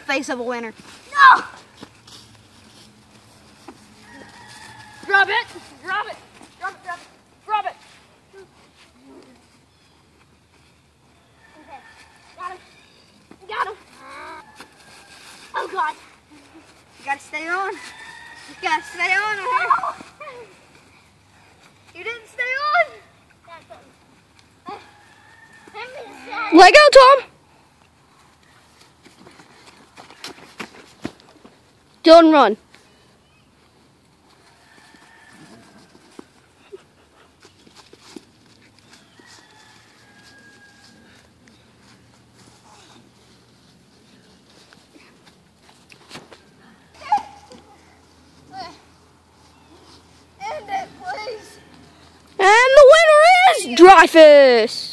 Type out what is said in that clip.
face of a winner. No! Drop it. Drop it. Drop it. Drop it. Drop it. Okay. Got him. Got him. Oh God. You gotta stay on. You gotta stay on. Okay? You didn't stay on. Let go, Tom. Don't run. And the winner is Dreyfus.